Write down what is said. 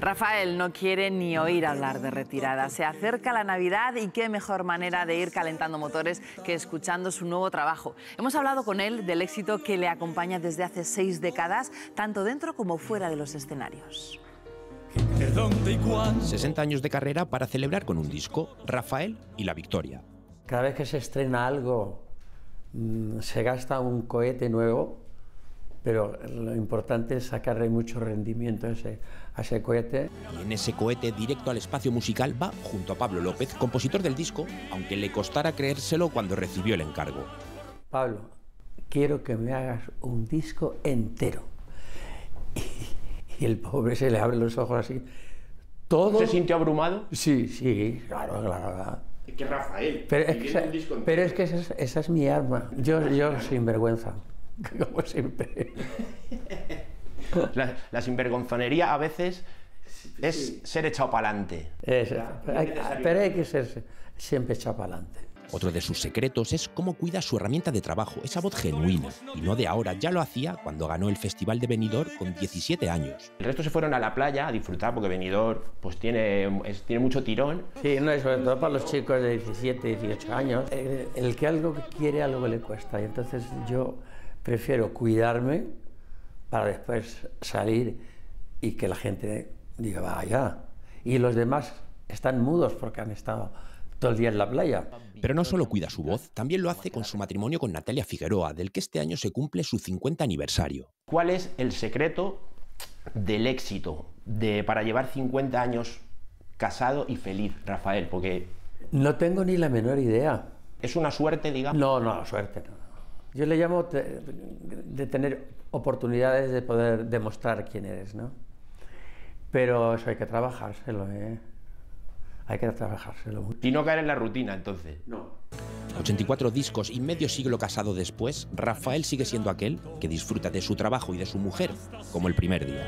Rafael no quiere ni oír hablar de retirada. Se acerca la Navidad y qué mejor manera de ir calentando motores que escuchando su nuevo trabajo. Hemos hablado con él del éxito que le acompaña desde hace seis décadas, tanto dentro como fuera de los escenarios. 60 años de carrera para celebrar con un disco, Rafael y la victoria. Cada vez que se estrena algo, mm, se gasta un cohete nuevo, pero lo importante es sacarle mucho rendimiento a ese, a ese cohete. Y en ese cohete directo al espacio musical va junto a Pablo López, compositor del disco, aunque le costara creérselo cuando recibió el encargo. Pablo, quiero que me hagas un disco entero. Y, el pobre se le abre los ojos así. Todo... ¿Se sintió abrumado? Sí, sí, claro, claro. Es que Rafael. Pero es que, esa, pero es, que esa, es, esa, es, mi arma. Yo, yo sin vergüenza, como siempre. La, la sinvergonzonería a veces es sí. ser echado para adelante. Pero hay que ser siempre echado para adelante. Otro de sus secretos es cómo cuida su herramienta de trabajo, esa voz genuina, y no de ahora, ya lo hacía cuando ganó el Festival de Benidorm con 17 años. El resto se fueron a la playa a disfrutar porque Benidorm pues tiene, es, tiene mucho tirón. Sí, no, y sobre todo para los chicos de 17, 18 años, el, el que algo quiere algo le cuesta, y entonces yo prefiero cuidarme para después salir y que la gente diga, vaya, y los demás están mudos porque han estado todo el día en la playa. Pero no solo cuida su voz, también lo hace con su matrimonio con Natalia Figueroa, del que este año se cumple su 50 aniversario. ¿Cuál es el secreto del éxito de, para llevar 50 años casado y feliz, Rafael? Porque... No tengo ni la menor idea. ¿Es una suerte, digamos? No, no, suerte no. Yo le llamo de, de tener oportunidades de poder demostrar quién eres, ¿no? Pero eso hay que trabajárselo, ¿eh? hay que trabajárselo. Y no caer en la rutina, entonces. No. 84 discos y medio siglo casado después, Rafael sigue siendo aquel que disfruta de su trabajo y de su mujer como el primer día.